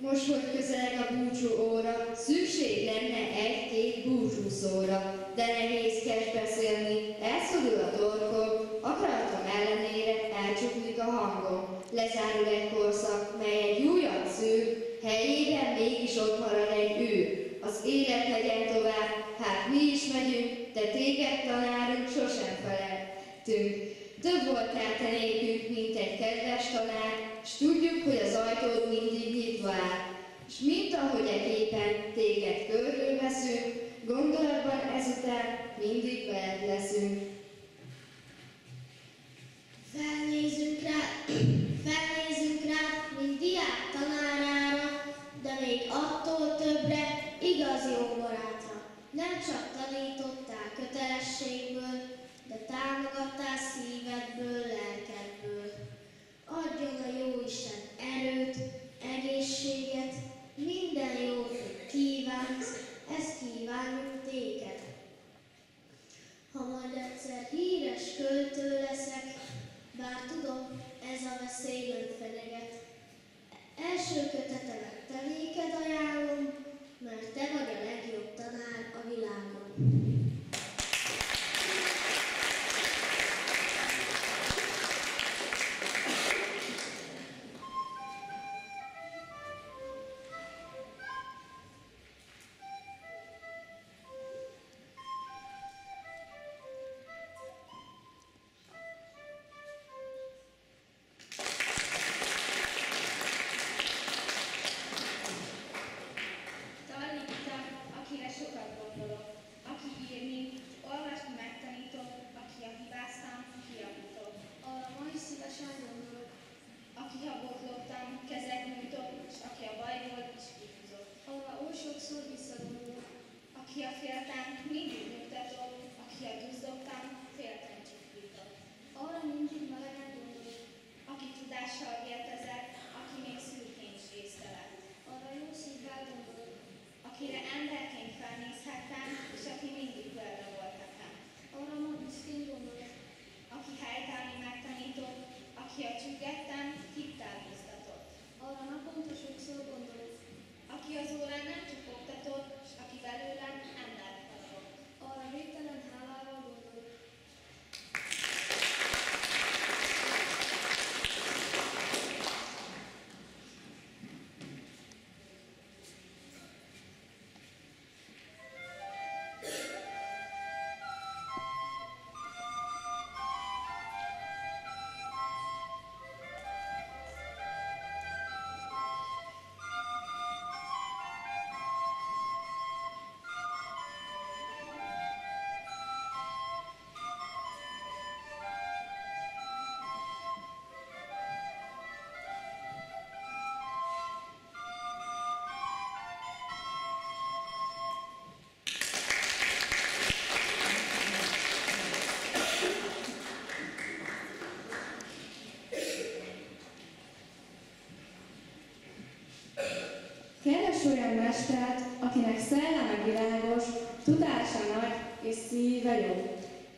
Most, hogy közeleg a búcsú óra, szükség lenne egy-két búcsúszóra, de nehézkes beszélni, elszorul a torkom, akaratom ellenére elcsuklik a hangom. Lezárul egy korszak, mely egy újat szül, helyében mégis ott marad egy ő. Az élet legyen tovább, hát mi is megyünk, de téged tanárunk sosem feleltünk. Több voltál a népünk mint egy kedves tanár, s tudjuk, hogy az ajtó mindig áll. S mint ahogy e képen téged körülveszünk, gondolatban ezután mindig veled leszünk. Felnézünk rá, felnézünk rá, mint diák tanárára, de még attól többre igaz jó barátra. Nem csak tanítottál kötelességből, de támogattál szívedből, lelkedből. Adjon a Jóisten erőt, egészséget, minden jót, hogy kívánsz, ezt kívánunk téked. Ha majd egyszer híres költő leszek, bár tudom, ez a veszély nem fenyeget. Első kötetemet te néked ajánlom, mert te vagy a legjobb tanár a világon. Mestert, akinek szelleme világos, tudása nagy és szíve jó.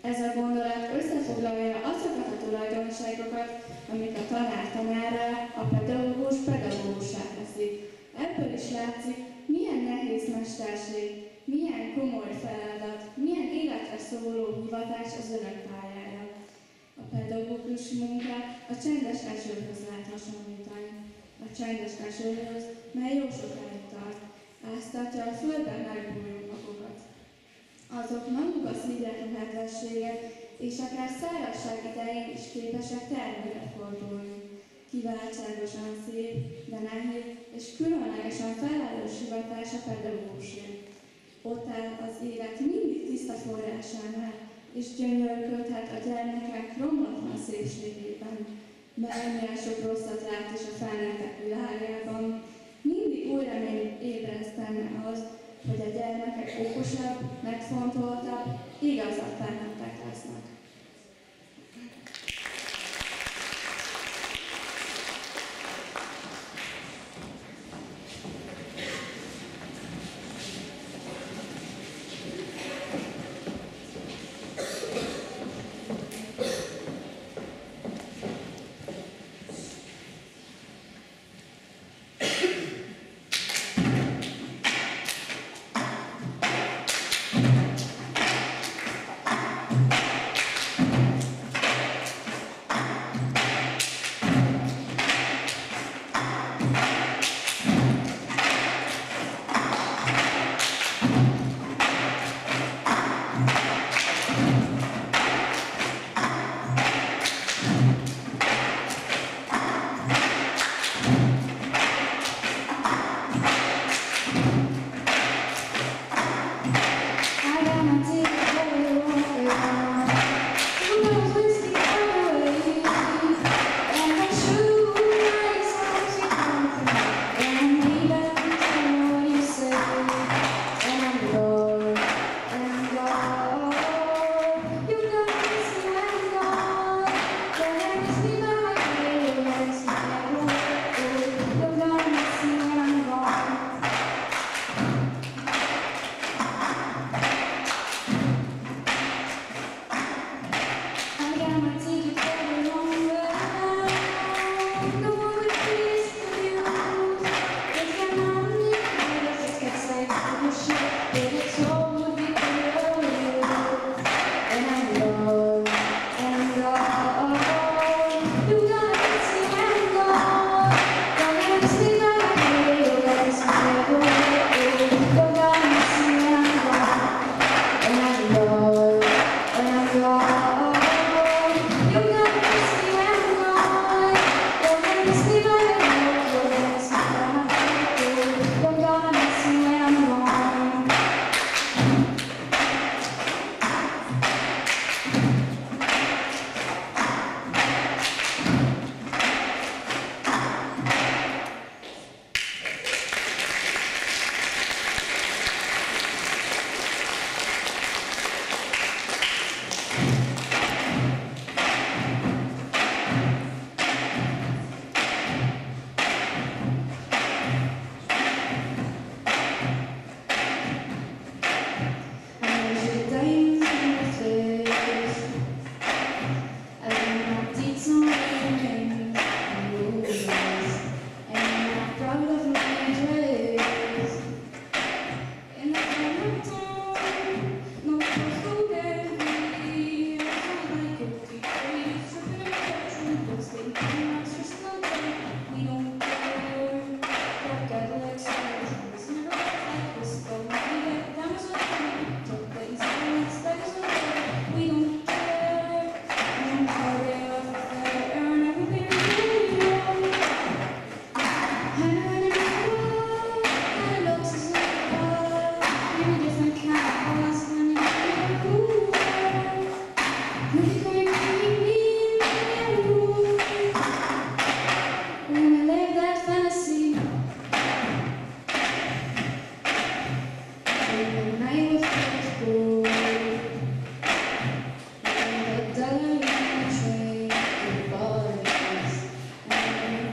Ez a gondolat összefoglalja azokat a tulajdonságokat, amik a tanár tanárra, a pedagógus pedagógussá teszik. Ebből is látszik, milyen nehéz mesterség, milyen komoly feladat, milyen életre szóló hivatás az önök pályája. A pedagógus munkát a csendes esőhöz lehet hasonlítani. A csendes esőhöz, mely jó sokáig földben megbújó magokat. Azok maguk a nedvességet, és akár szárazság idején is képesek termére fordulni. Kiváltságosan szép, de nehéz és különlegesen felelős hivatás a pedagógusé. Ott áll az élet mindig tiszta forrásánál, és gyönyörködhet a gyermekek romlatlan szépségében. Bármilyen sok rosszat lát is a felnőttek világában, új reményt ébreszt az, hogy a gyermekek okosabb, megfontoltabb, igazabb felnőttek lesznek.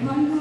one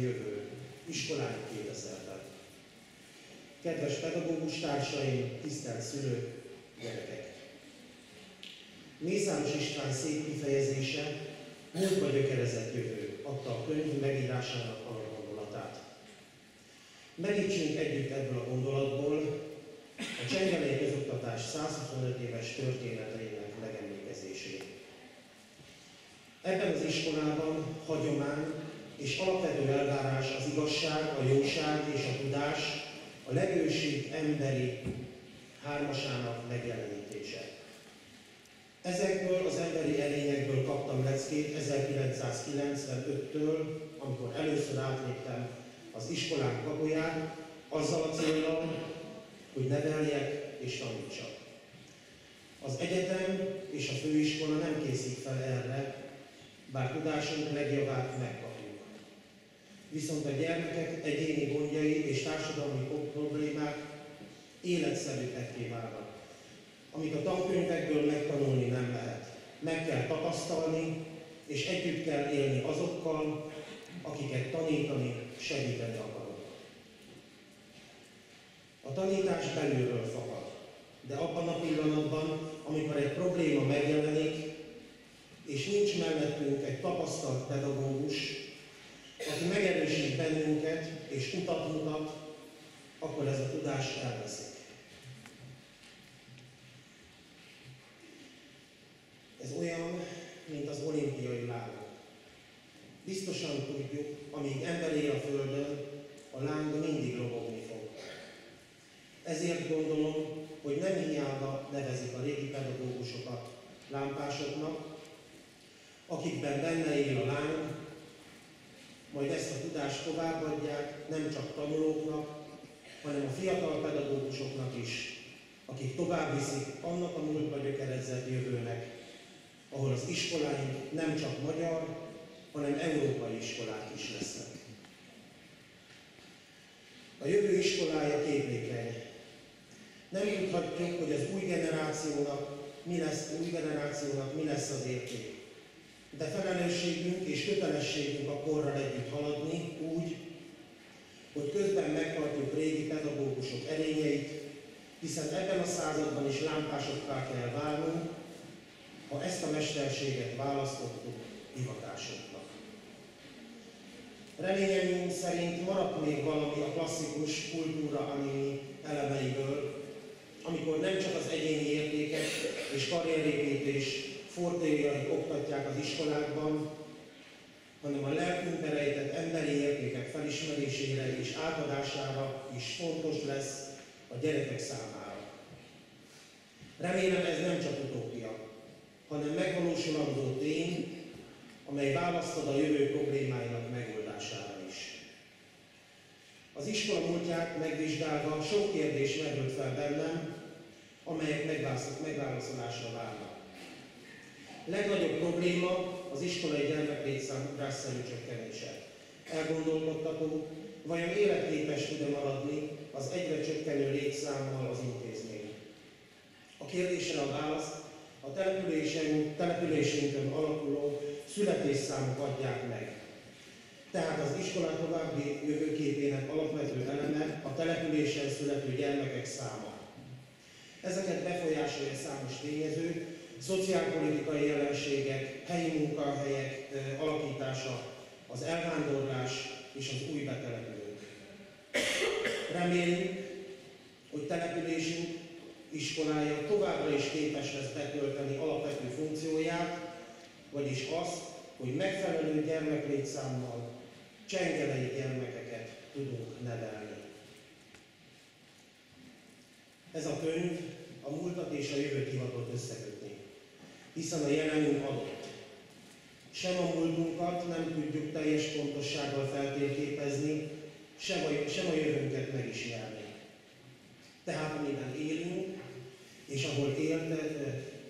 jövő, iskolánk 2000-ben. Kedves pedagógus társaim, tisztelt szülők, gyerekek! Mészáros István szép kifejezése, múltba gyökerezett jövő, adta a könyv megírásának gondolatát. Megítsünk együtt ebből a gondolatból a Csengelei közoktatás 125 éves történeteinek megemlékezését. Ebben az iskolában hagyomány és alapvető elvárás az igazság, a jóság és a tudás, a legősibb emberi hármasának megjelenítése. Ezekből az emberi erényekből kaptam leckét 1995-től, amikor először átléptem az iskolán kapuján, azzal a célral, hogy neveljek és tanítsak. Az egyetem és a főiskola nem készít fel erre, bár tudásunk legjavát megkapjuk. Viszont a gyermekek egyéni gondjai és társadalmi problémák életszerűekké válnak, amit a tankönyvekből megtanulni nem lehet. Meg kell tapasztalni, és együtt kell élni azokkal, akiket tanítani, segíteni akarok. A tanítás belülről fakad, de abban a pillanatban, amikor egy probléma megjelenik, és nincs mellettünk egy tapasztalt pedagógus, aki megerősít bennünket és utat mutat, akkor ez a tudás elveszik. Ez olyan, mint az olimpiai láng. Biztosan tudjuk, amíg ember él a Földön, a láng mindig lobogni fog. Ezért gondolom, hogy nem hiába nevezik a régi pedagógusokat lámpásoknak, akikben benne él a láng, majd ezt a tudást továbbadják nem csak tanulóknak, hanem a fiatal pedagógusoknak is, akik tovább viszik annak a múltba gyökerezett jövőnek, ahol az iskoláink nem csak magyar, hanem európai iskolák is lesznek. A jövő iskolája képlékeny. Nem tudhatjuk, hogy az új generációnak mi lesz, új generációnak mi lesz az érték. De felelősségünk és kötelességünk a korral együtt haladni úgy, hogy közben megtartjuk régi pedagógusok erényeit, hiszen ebben a században is lámpásokká kell válnunk, ha ezt a mesterséget választottuk hivatásunknak. Reményeim szerint maradt még valami a klasszikus kultúra animi elemeiből, amikor nem csak az egyéni értékek és karrierépítés fortéjai oktatják az iskolákban, hanem a lelkünkbe rejtett emberi értékek felismerésére és átadására is fontos lesz a gyerekek számára. Remélem ez nem csak utópia, hanem megvalósulandó tény, amely választod a jövő problémáinak megoldására is. Az iskola múltját megvizsgálva sok kérdés merült fel bennem, amelyek megválaszolásra várnak. Legnagyobb probléma az iskolai gyermeklétszám ugrásszerű csökkenése. Elgondolkodtató, vajon életképes tud-e maradni az egyre csökkenő létszámmal az intézmény? A kérdésre a választ a településünk, településünkön alakuló születésszámok adják meg. Tehát az iskola további jövőképének alapvető eleme a településen születő gyermekek száma. Ezeket befolyásolja számos tényező, szociálpolitikai jelenségek, helyi munkahelyek alakítása, az elvándorlás és az új betelepülők. Reméljük, hogy településünk iskolája továbbra is képes lesz betölteni alapvető funkcióját, vagyis azt, hogy megfelelő gyermeklétszámmal csengelei gyermekeket tudunk nevelni. Ez a könyv a múltat és a jövőt hivatott összekötni, hiszen a jelenünk adott. Sem a múltunkat nem tudjuk teljes pontossággal feltérképezni, sem a, sem a jövőnket megismerni. Tehát amiben élünk, és ahol élt,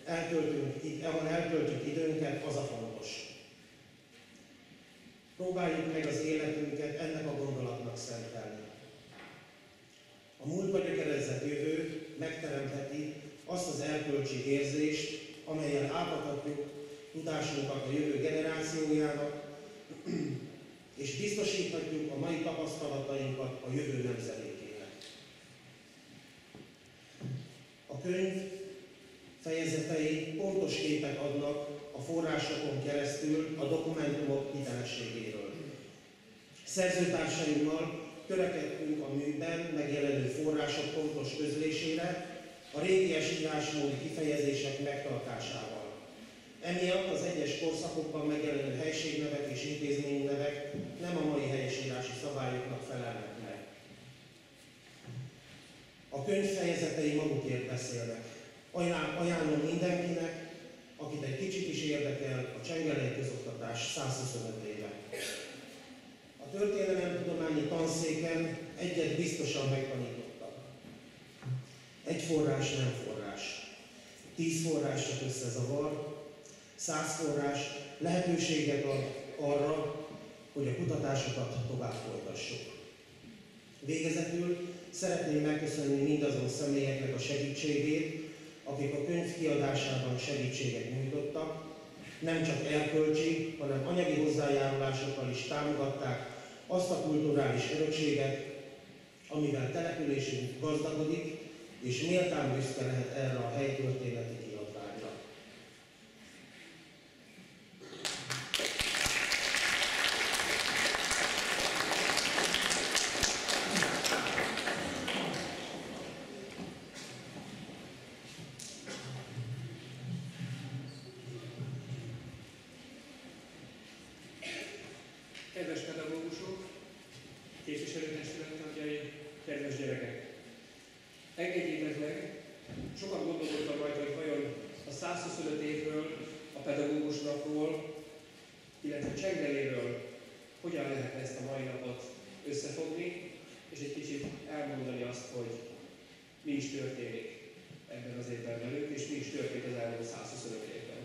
eltöltünk, ahol eltöltjük időnket, az a fontos. Próbáljuk meg az életünket ennek a gondolatnak szentelni. A múltba gyökerezett jövő megteremtheti azt az erkölcsi érzést, amelyen átadhatjuk tudásunkat a jövő generációjának, és biztosíthatjuk a mai tapasztalatainkat a jövő nemzedékének. A könyv fejezetei pontos képet adnak a forrásokon keresztül a dokumentumok hitelességéről. Szerzőtársaimmal törekedtünk a műben megjelenő források pontos közlésére, a régies írásmódi kifejezések megtartásával. Emiatt az egyes korszakokban megjelenő helységnevek és intézménynevek nem a mai helyesírási szabályoknak felelnek meg. A könyv fejezetei magukért beszélnek. Ajánlom mindenkinek, akit egy kicsit is érdekel a Csengelei közoktatás 125 éve. A történelemtudományi tanszéken egyet biztosan megtanítottak. Forrás nem forrás. Tíz forrás csak összezavar, száz forrás lehetőséget ad arra, hogy a kutatásokat tovább folytassuk. Végezetül szeretném megköszönni mindazon személyeknek a segítségét, akik a könyv kiadásában segítséget nyújtottak, nem csak erkölcsi, hanem anyagi hozzájárulásokkal is támogatták azt a kulturális örökséget, amivel településünk gazdagodik, és méltán büszke lehet erre a helytörténeti kiadványra. Kedves pedagógusok, képviselőtestület tagjai, kedves gyerekek! Engedjétek meg, sokat gondolkodtam rajta, hogy vajon a 125 évről, a pedagógus napról, illetve Csengeléről hogyan lehetne ezt a mai napot összefogni, és egy kicsit elmondani azt, hogy mi is történik ebben az évben velünk, és mi is történt az elmúlt 125 évben.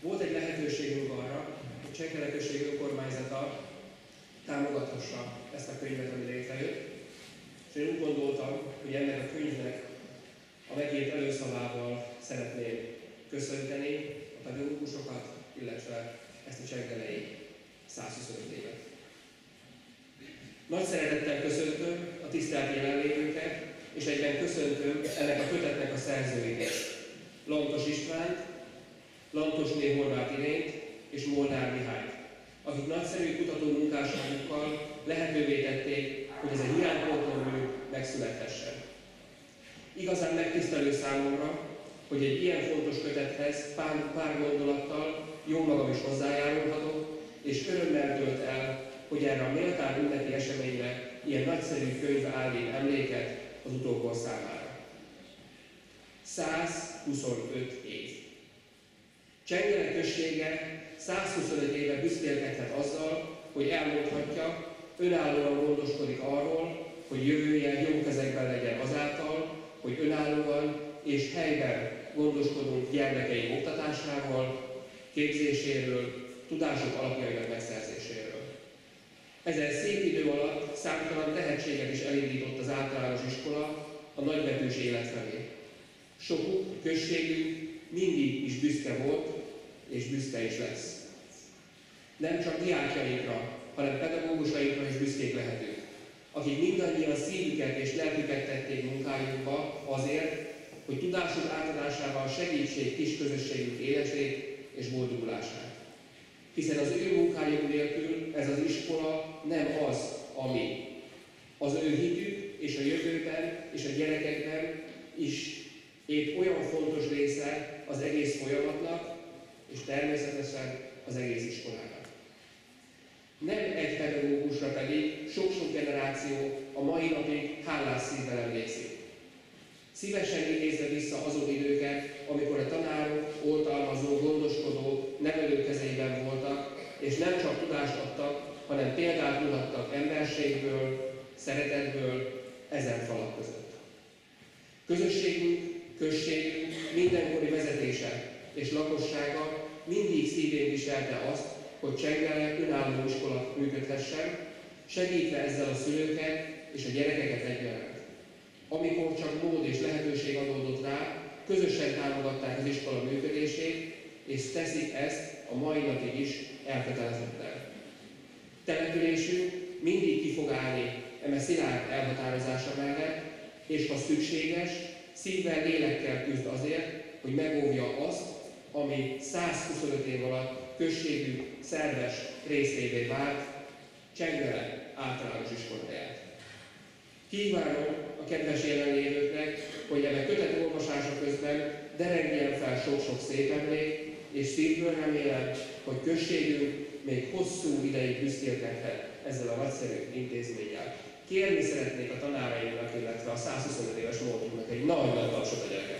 Volt egy lehetőségünk arra, hogy Csenkele község önkormányzata támogathassa ezt a könyvet, ami létrejött, és én úgy gondoltam, hogy ennek a könyvnek a megírt előszavával szeretném köszönteni a pedagógusokat, illetve ezt a csengelei 125 évet. Nagy szeretettel köszöntöm a tisztelt jelenlévőket, és egyben köszöntöm ennek a kötetnek a szerzőit. Lantos Istvánt, Lantosné Horváth Irént és Molnár Mihályt, akik nagyszerű kutató munkásságukkal lehetővé tették, hogy ez egy iránypótló mű megszülethessen. Igazán megtisztelő számomra, hogy egy ilyen fontos kötethez pár, pár gondolattal jó magam is hozzájárulhatok, és örömmel tölt el, hogy erre a méltán ünnepi eseményre ilyen nagyszerű könyv állít emléket az utókor számára. 125 év. Csengele községe 125 éve büszkélkedhet azzal, hogy elmondhatja, önállóan gondoskodik arról, hogy jövője jó kezekben legyen azáltal, hogy önállóan és helyben gondoskodunk gyermekeink oktatásával, képzéséről, tudások alapjainak megszerzéséről. Ezen szép idő alatt számtalan tehetséget is elindított az általános iskola a nagybetűs élet felé. Sokuk, községünk mindig is büszke volt, és büszke is lesz. Nem csak diákjainkra, hanem pedagógusainkra is büszkék lehetünk, akik mindannyian szívüket és lelküket tették munkájukba azért, hogy tudásuk átadásával segítsék kis közösségük életét és boldogulását. Hiszen az ő munkájuk nélkül ez az iskola nem az, ami. Az ő hitük és a jövőben és a gyerekekben is épp olyan fontos része az egész folyamatnak, és természetesen az egész iskolának. Nem egy pedagógusra pedig sok-sok generáció a mai napig hálás szívvel emlékszik. Szívesen idézve vissza azon időket, amikor a tanárok, oltalmazó, gondoskodó, nevelő kezeiben voltak, és nem csak tudást adtak, hanem példát mutattak emberségből, szeretetből, ezen falak között. Közösségünk, községünk, mindenkori vezetése és lakossága mindig szívén viselte azt, hogy Csengele önálló iskola működhessen, segítve ezzel a szülőket és a gyerekeket egyaránt. Amikor csak mód és lehetőség adódott rá, közösen támogatták az iskola működését, és teszik ezt a mai napig is elkötelezetten. településünk mindig ki fog állni eme szilárd elhatározása mellett, és ha szükséges, szívvel, lélekkel küzd azért, hogy megóvja azt, ami 125 év alatt községünk szerves részévé vált, Csengele általános iskoláját. Kívánom kedves jelenlévőknek, hogy ebben kötet olvasása közben derengjen fel sok-sok szép emlék, és szívből remélem, hogy községünk még hosszú ideig büszkélkedhet ezzel a nagyszerű intézménnyel. Kérni szeretnék a tanáraimnak, illetve a 125 éves múltunknak egy nagy-nagy tapsot a gyerekeknek.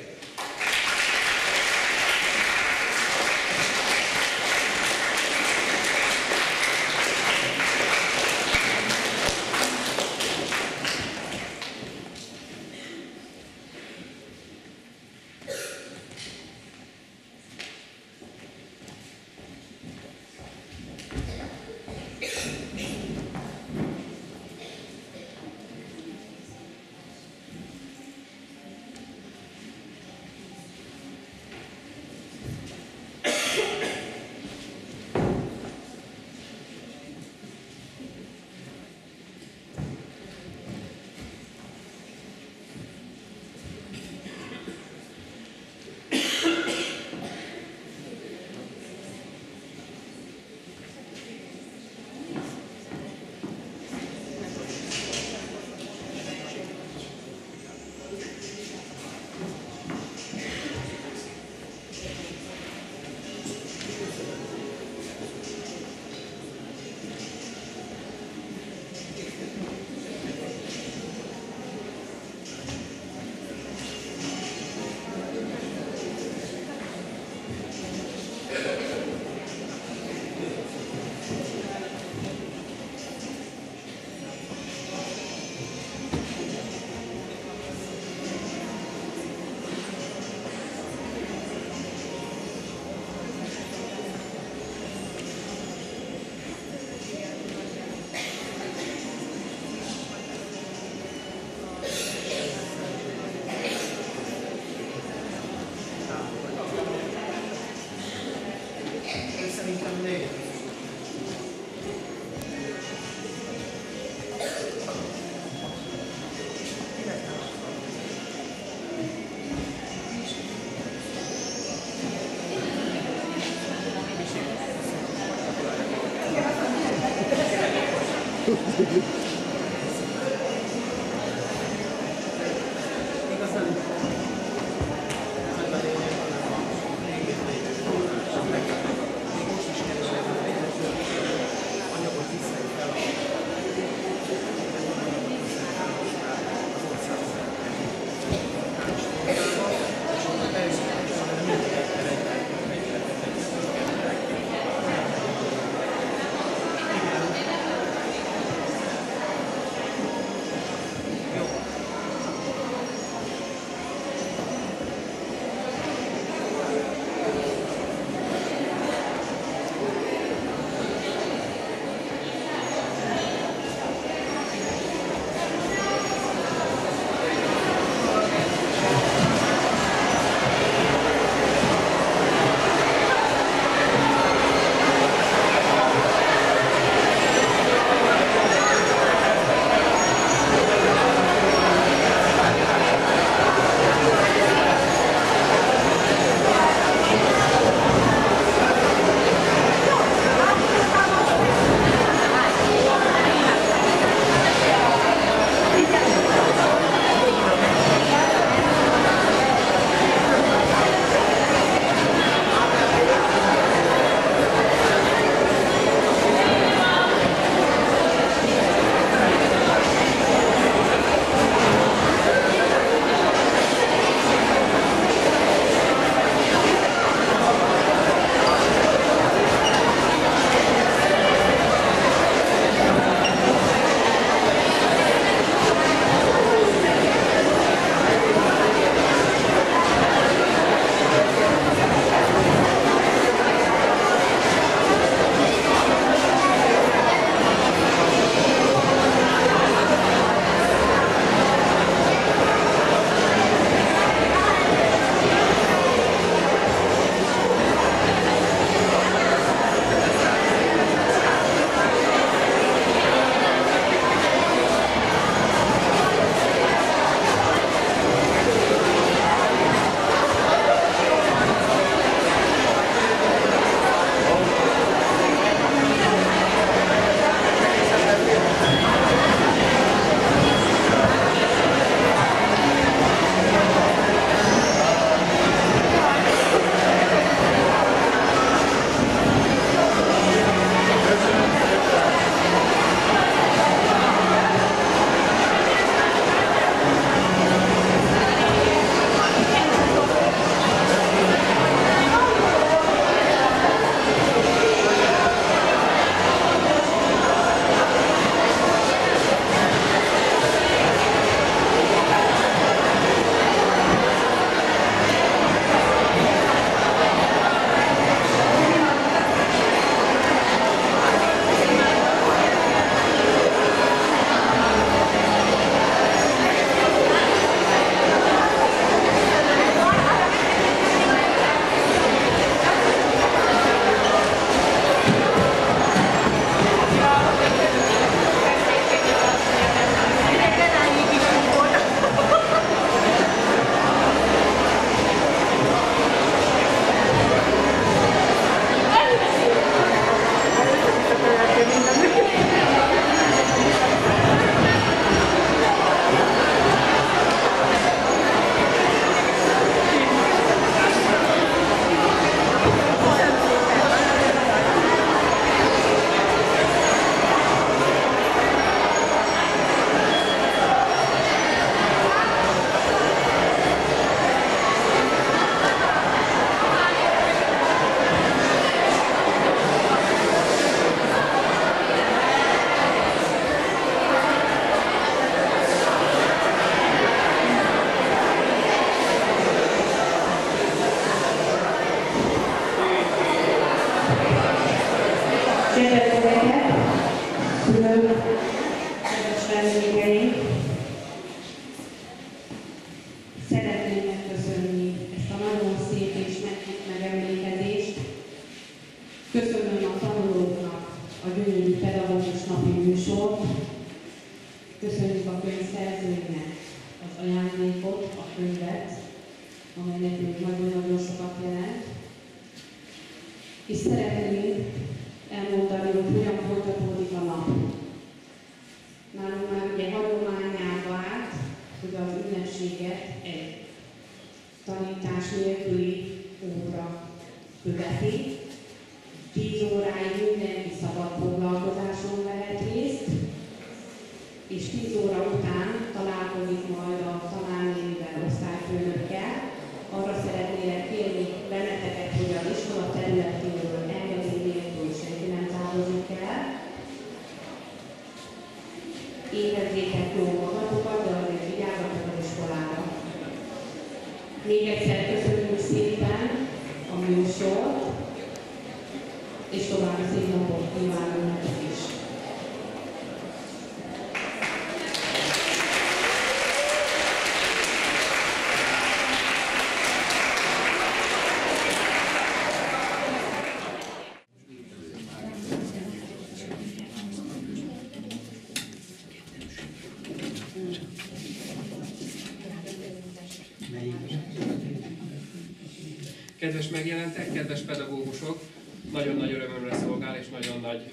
És szeretném elmondani, hogy hogyan folytatódik a nap. Nálunk már ugye hagyományába állt, hogy az ünnepséget egy tanítás nélküli óra követi. 10 óráig mindenki szabad foglalkozáson vehet részt, és 10 óra után találkozik majd a tanárnénivel, osztályfőnökkel. Arra szeretnélek kérni benneteket, hogy az iskola területéről engedély nélkül senki nem távozik el. Érezzétek jó magatokat, de azért vigyázzatok az iskolára. Még egyszer köszönjük szépen a műsort, és további szép napot kívánunk nektek is. Kedves megjelentek, kedves pedagógusok, nagyon nagy örömömre szolgál, és nagyon nagy,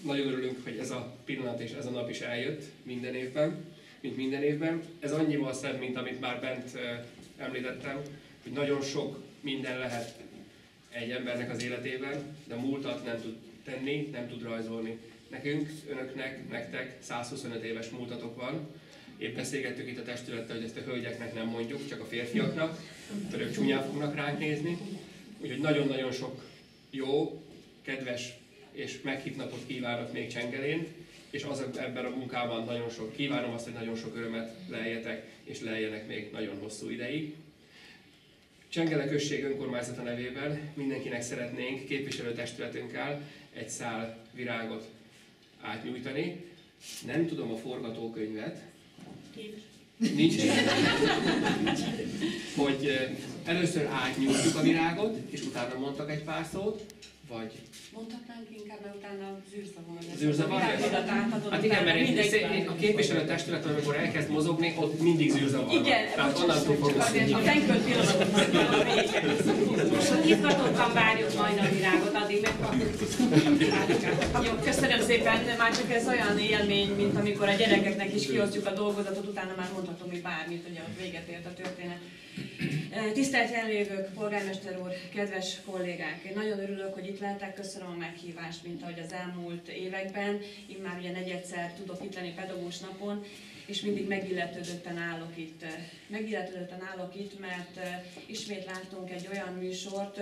nagyon örülünk, hogy ez a pillanat és ez a nap is eljött minden évben, mint minden évben. Ez annyival szebb, mint amit már bent említettem, hogy nagyon sok minden lehet egy embernek az életében, de múltat nem tud tenni, nem tud rajzolni. Nekünk, önöknek, nektek 125 éves múltatok van. Épp beszélgettük itt a testülettel, hogy ezt a hölgyeknek nem mondjuk, csak a férfiaknak, mert ők csúnyán fognak ránk nézni. Úgyhogy nagyon-nagyon sok jó, kedves és meghitt napot kívánok még Csengelén, és az ebben a munkában nagyon sok kívánom azt, hogy nagyon sok örömet leljetek, és leljenek még nagyon hosszú ideig. Csengele község önkormányzata nevében mindenkinek szeretnénk képviselőtestületünkkel egy szál virágot átnyújtani. Nem tudom a forgatókönyvet. Nincs. Hogy eh, először átnyújtjuk a virágot, és utána mondtak egy pár szót, vagy Mondhatnánk inkább, mert utána zűrzavar lesz. Zűrzavar A lesz? Hát igen, mert vár. a képviselőtestület, amikor elkezd mozogni, ott mindig zűrzavar van. Igen, Tehát onnantól fogunk azért a fenkölt pillanatot a végén. Izgatottan várjuk majd a virágot, addig meg Jó, köszönöm szépen, már csak ez olyan élmény, mint amikor a gyerekeknek is kiosztjuk a dolgozatot, utána már mondhatom, hogy bármit, hogy ott véget ért a történet. Tisztelt jelenlévők, polgármester úr, kedves kollégák! Én nagyon örülök, hogy itt lehetek, köszönöm a meghívást, mint ahogy az elmúlt években. Én már ugye negyedszer tudok itt lenni pedagógus napon, és mindig megilletődötten állok itt. Megilletődötten állok itt, mert ismét láttunk egy olyan műsort,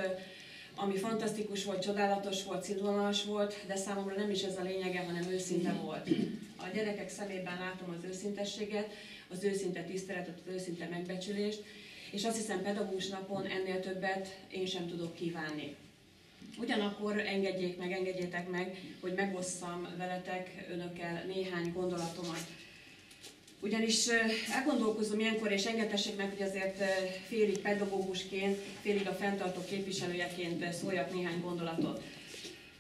ami fantasztikus volt, csodálatos volt, színvonalas volt, de számomra nem is ez a lényege, hanem őszinte volt. A gyerekek szemében látom az őszintességet, az őszinte tiszteletet, az őszinte megbecsülést, és azt hiszem pedagógus napon ennél többet én sem tudok kívánni. Ugyanakkor engedjék meg, engedjétek meg, hogy megosszam veletek, önökkel néhány gondolatomat. Ugyanis elgondolkozom ilyenkor, és engedtessék meg, hogy azért félig pedagógusként, félig a fenntartó képviselőjeként szóljak néhány gondolatot.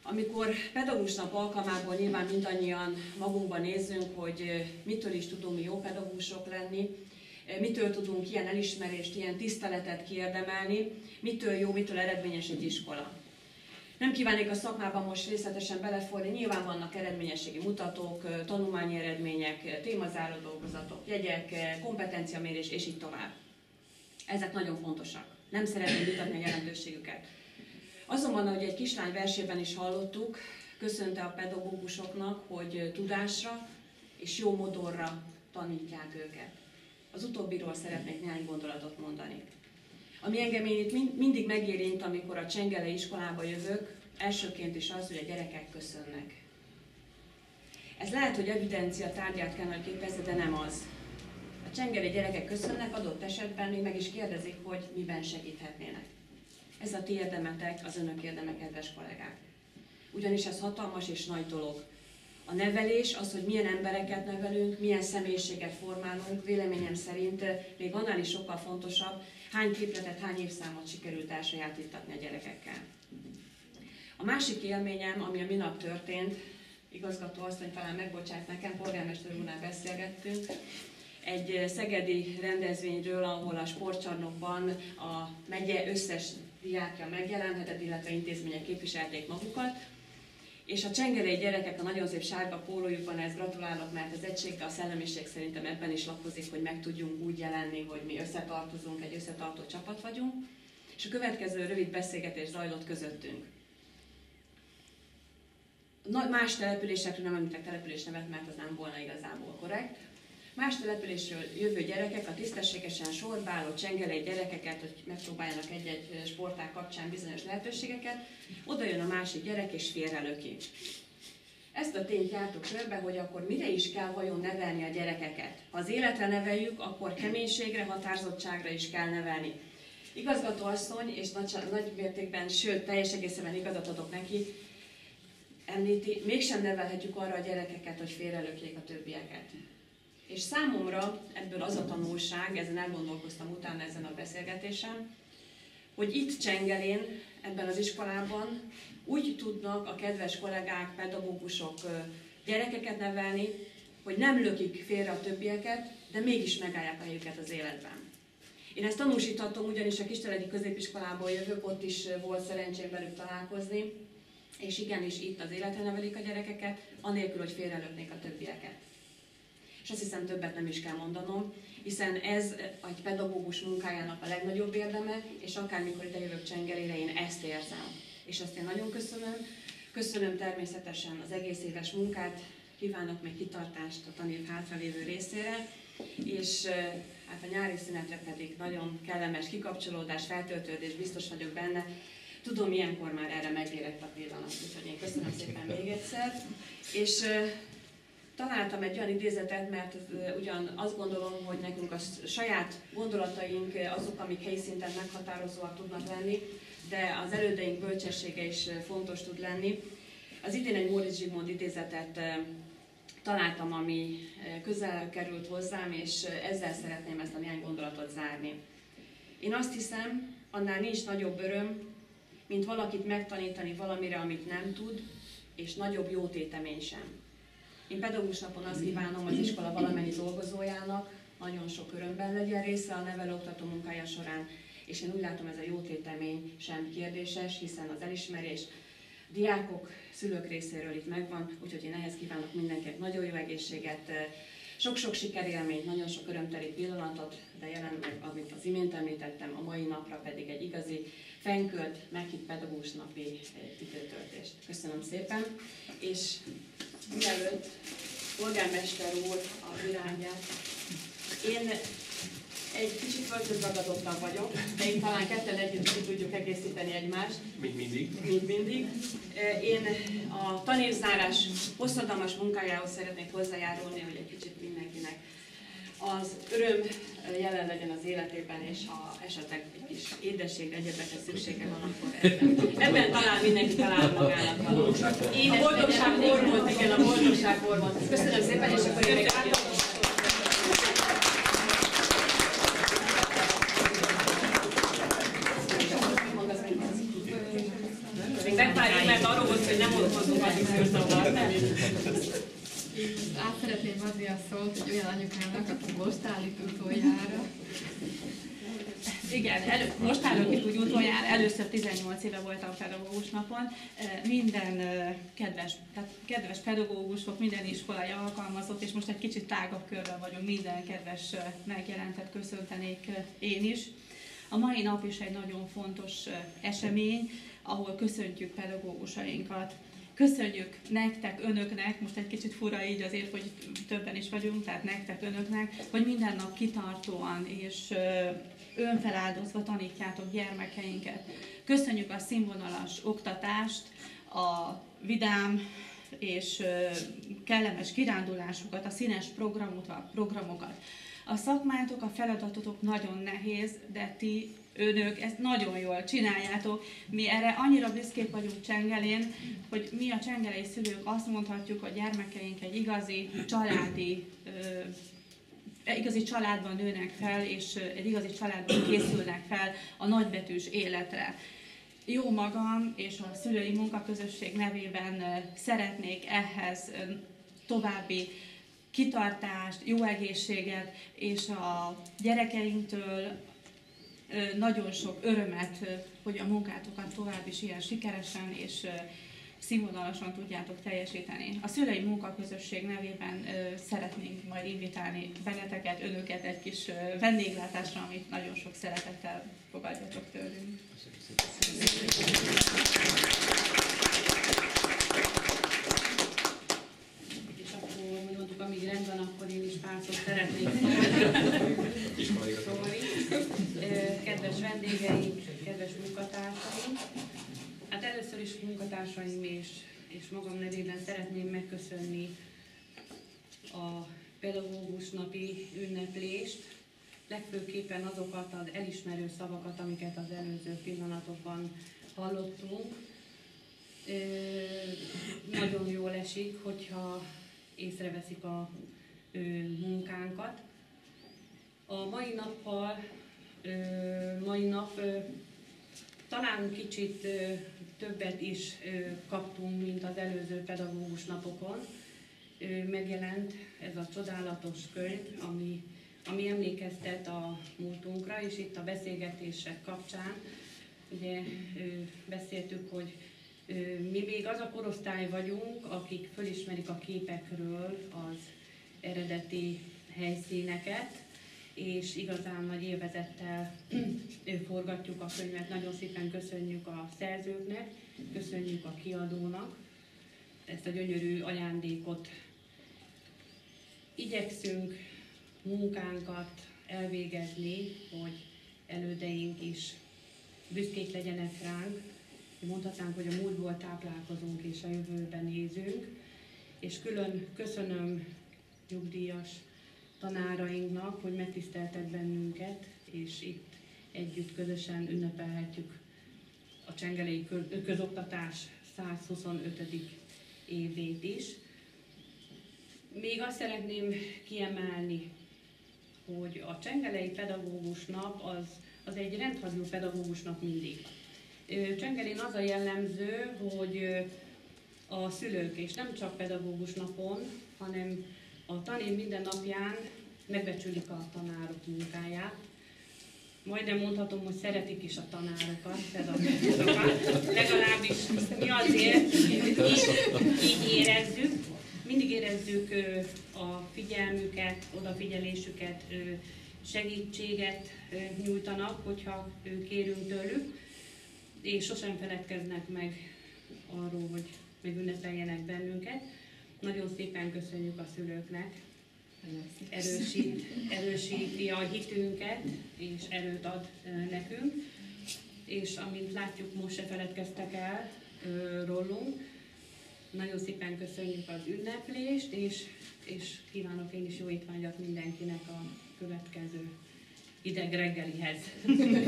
Amikor pedagógus nap alkalmából nyilván mindannyian magunkban nézzünk, hogy mitől is tudunk mi jó pedagógusok lenni, mitől tudunk ilyen elismerést, ilyen tiszteletet kiérdemelni, mitől jó, mitől eredményes egy iskola. Nem kívánnék a szakmában most részletesen beleforni, nyilván vannak eredményességi mutatók, tanulmányi eredmények, témazáró dolgozatok, jegyek, kompetenciamérés, és így tovább. Ezek nagyon fontosak. Nem szeretném vitatni a jelentőségüket. Azonban, ahogy egy kislány versében is hallottuk, köszönte a pedagógusoknak, hogy tudásra és jó modorra tanítják őket. Az utóbbiról szeretnék néhány gondolatot mondani. Ami engem én itt mind- mindig megérint, amikor a Csengele iskolába jövök, elsőként is az, hogy a gyerekek köszönnek. Ez lehet, hogy evidencia tárgyát kell, hogy képezze, de nem az. A csengeli gyerekek köszönnek, adott esetben még meg is kérdezik, hogy miben segíthetnének. Ez a ti érdemetek, az önök érdeme, kedves kollégák. Ugyanis ez hatalmas és nagy dolog. A nevelés, az, hogy milyen embereket nevelünk, milyen személyiséget formálunk, véleményem szerint még annál is sokkal fontosabb, hány képletet, hány évszámot sikerült elsajátítatni a gyerekekkel. A másik élményem, ami a minap történt, igazgató asszony talán megbocsát nekem, polgármester úrnál beszélgettünk, egy szegedi rendezvényről, ahol a sportcsarnokban a megye összes diákja megjelenhetett, illetve intézmények képviselték magukat. És a csengerei gyerekek a nagyon szép sárga pólójukban, ezt gratulálok, mert az egység, a szellemiség szerintem ebben is lakozik, hogy meg tudjunk úgy jelenni, hogy mi összetartozunk, egy összetartó csapat vagyunk. És a következő rövid beszélgetés zajlott közöttünk. Más településekről nem említek település nevet, mert az nem volna igazából korrekt. Más településről jövő gyerekek a tisztességesen sorba álló csengelei gyerekeket, hogy megpróbáljanak egy-egy sporták kapcsán bizonyos lehetőségeket, oda jön a másik gyerek és félrelöki. Ezt a tényt jártuk körbe, hogy akkor mire is kell vajon nevelni a gyerekeket. Ha az életre neveljük, akkor keménységre, határozottságra is kell nevelni. Igazgató asszony, és nagy, nagy mértékben, sőt, teljes egészében igazat adok neki, említi, mégsem nevelhetjük arra a gyerekeket, hogy félrelökjék a többieket. És számomra ebből az a tanulság, ezen elgondolkoztam utána ezen a beszélgetésen, hogy itt Csengelén, ebben az iskolában úgy tudnak a kedves kollégák, pedagógusok gyerekeket nevelni, hogy nem lökik félre a többieket, de mégis megállják a helyüket az életben. Én ezt tanúsíthatom, ugyanis a Kisteledi középiskolából jövök, ott is volt szerencsém velük találkozni, és igenis itt az életre nevelik a gyerekeket, anélkül, hogy félrelöknék a többieket és azt hiszem többet nem is kell mondanom, hiszen ez egy pedagógus munkájának a legnagyobb érdeme, és akármikor ide jövök Csengelére, én ezt érzem. És ezt én nagyon köszönöm. Köszönöm természetesen az egész éves munkát, kívánok még kitartást a tanév hátralévő részére, és hát a nyári szünetre pedig nagyon kellemes kikapcsolódás, feltöltődés, biztos vagyok benne. Tudom, ilyenkor már erre megérett a pillanat, úgyhogy én köszönöm szépen még egyszer. És találtam egy olyan idézetet, mert ugyan azt gondolom, hogy nekünk a saját gondolataink azok, amik helyi szinten meghatározóak tudnak lenni, de az elődeink bölcsessége is fontos tud lenni. Az idén egy Móricz Zsigmond idézetet találtam, ami közel került hozzám, és ezzel szeretném ezt a néhány gondolatot zárni. Én azt hiszem, annál nincs nagyobb öröm, mint valakit megtanítani valamire, amit nem tud, és nagyobb jótétemény sem. Én pedagógus napon azt kívánom az iskola valamennyi dolgozójának, nagyon sok örömben legyen része a nevelőoktató munkája során, és én úgy látom, ez a jótétemény sem kérdéses, hiszen az elismerés diákok, szülők részéről itt megvan, úgyhogy én ehhez kívánok mindenkinek nagyon jó egészséget, sok-sok sikerélményt, nagyon sok örömteli pillanatot, de jelenleg, amit az imént említettem, a mai napra pedig egy igazi fenkölt, meghitt pedagógus napi időtöltést. Köszönöm szépen, és mielőtt polgármester úr a virágját. Én egy kicsit költözragadottan vagyok, de én talán ketten együtt ki tudjuk egészíteni egymást. Mint mindig. Mint mindig. Én a tanévzárás hosszadalmas munkájához szeretnék hozzájárulni, hogy egy kicsit mindenkinek az öröm jelen legyen az életében, és ha esetleg egy kis édességre, egyebekre szüksége van, akkor ebben, ebben talán mindenki talál magának a boldogság hormont, igen, a boldogság hormont. Köszönöm szépen, és akkor én még megvárjuk, mert arról volt, hogy nem okozunk a szűrzavart. Át szeretném adni a szót egy olyan anyukának, aki most állít utoljára. Igen, elő, most állok itt úgy utoljára, először 18 éve voltam pedagógus napon. Minden kedves, tehát kedves pedagógusok, minden iskolai alkalmazott, és most egy kicsit tágabb körben vagyunk, minden kedves megjelentet köszöntenék én is. A mai nap is egy nagyon fontos esemény, ahol köszöntjük pedagógusainkat. Köszönjük nektek, önöknek, most egy kicsit fura így azért, hogy többen is vagyunk, tehát nektek, önöknek, hogy minden nap kitartóan és önfeláldozva tanítjátok gyermekeinket. Köszönjük a színvonalas oktatást, a vidám és kellemes kirándulásokat, a színes programokat. A szakmátok, a feladatotok nagyon nehéz, de ti önök ezt nagyon jól csináljátok. Mi erre annyira büszkék vagyunk Csengelén, hogy mi a csengelei szülők azt mondhatjuk, hogy gyermekeink egy igazi családi igazi családban nőnek fel, és egy igazi családban készülnek fel a nagybetűs életre. Jó magam és a szülői munkaközösség nevében szeretnék ehhez további kitartást, jó egészséget, és a gyerekeinktől nagyon sok örömet, hogy a munkátokat tovább is ilyen sikeresen és színvonalasan tudjátok teljesíteni. A szülei munkaközösség nevében szeretnénk majd invitálni benneteket, önöket egy kis vendéglátásra, amit nagyon sok szeretettel fogadjatok tőlünk. És akkor mondjuk, amíg rendben, akkor én is pár szót szeretnék szólni. Kedves vendégeink, kedves munkatársaim, Hát először is munkatársaim és, és magam nevében szeretném megköszönni a pedagógus napi ünneplést, legfőképpen azokat az elismerő szavakat, amiket az előző pillanatokban hallottunk. Ö, nagyon jól esik, hogyha észreveszik a ö, munkánkat. A mai nappal, ö, mai nap talán kicsit többet is kaptunk, mint az előző pedagógus napokon. Megjelent ez a csodálatos könyv, ami, ami emlékeztet a múltunkra, és itt a beszélgetések kapcsán ugye beszéltük, hogy mi még az a korosztály vagyunk, akik fölismerik a képekről az eredeti helyszíneket, és igazán nagy élvezettel forgatjuk a könyvet. Nagyon szépen köszönjük a szerzőknek, köszönjük a kiadónak ezt a gyönyörű ajándékot. Igyekszünk munkánkat elvégezni, hogy elődeink is büszkék legyenek ránk. Mondhatnánk, hogy a múltból táplálkozunk és a jövőben nézünk. És külön köszönöm nyugdíjas tanárainknak, hogy megtiszteltek bennünket, és itt együtt közösen ünnepelhetjük a Csengelei Közoktatás 125. évét is. Még azt szeretném kiemelni, hogy a Csengelei Pedagógus Nap az, az egy rendhagyó pedagógus nap mindig. Csengelén az a jellemző, hogy a szülők, és nem csak pedagógus napon, hanem a tanév minden napján megbecsülik a tanárok munkáját. Majdnem mondhatom, hogy szeretik is a tanárokat, pedagógusokat. Legalábbis mi azért így, így érezzük. Mindig érezzük a figyelmüket, odafigyelésüket, segítséget nyújtanak, hogyha kérünk tőlük, és sosem feledkeznek meg arról, hogy megünnepeljenek bennünket. Nagyon szépen köszönjük a szülőknek, erősít, erősíti a hitünket, és erőt ad nekünk. És amint látjuk, most se feledkeztek el rólunk. Nagyon szépen köszönjük az ünneplést, és, és kívánok én is jó étvágyat mindenkinek a következő ideg reggelihez. Köszönöm.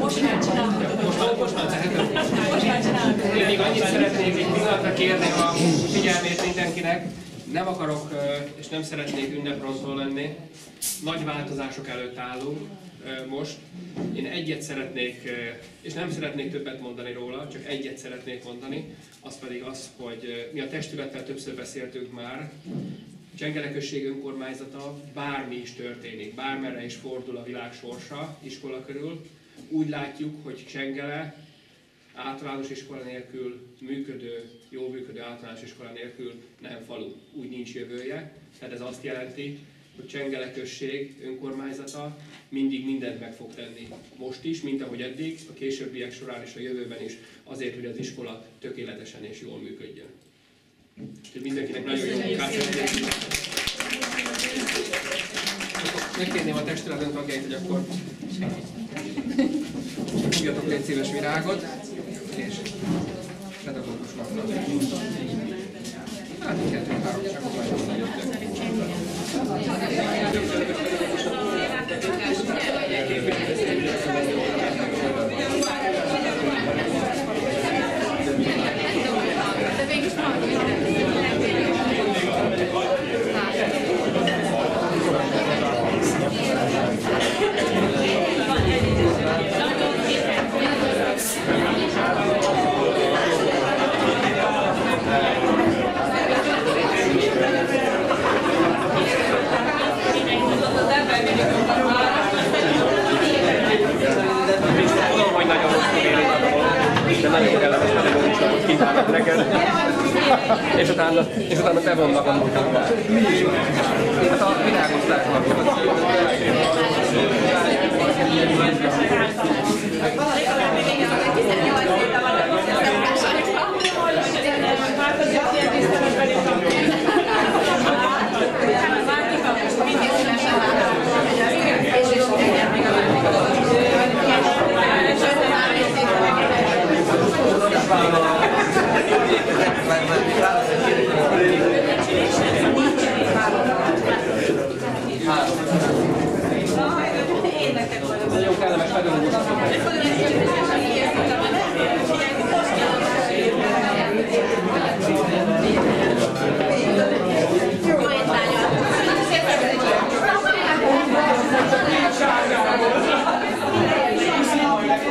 Most már csinálom. Én még annyit szeretnék egy pillanatra kérni a figyelmét mindenkinek. Nem akarok és nem szeretnék ünneprontól lenni. Nagy változások előtt állunk most. Én egyet szeretnék, és nem szeretnék többet mondani róla, csak egyet szeretnék mondani, az pedig az, hogy mi a testülettel többször beszéltünk már, Csengele község önkormányzata bármi is történik, bármerre is fordul a világ sorsa iskola körül, úgy látjuk, hogy Csengele általános iskola nélkül, működő, jó működő általános iskola nélkül nem falu, úgy nincs jövője. Tehát ez azt jelenti, hogy Csengele község önkormányzata mindig mindent meg fog tenni. Most is, mint ahogy eddig, a későbbiek során és a jövőben is, azért, hogy az iskola tökéletesen és jól működjön. Úgyhogy mindenkinek nagyon jó munkát. Megkérném a testületön tagjait, hogy akkor fogjatok egy szíves virágot, és pedagógusnak. Hát, kettő, három, csak majd összejöttek. De mégis Tudom, és utána, és utána bevonnak a munkába. Hát a világoszták vannak. fanno mi fanno sentire Voglio un caso, ma fate un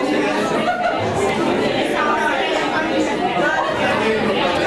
Thank you. Amém.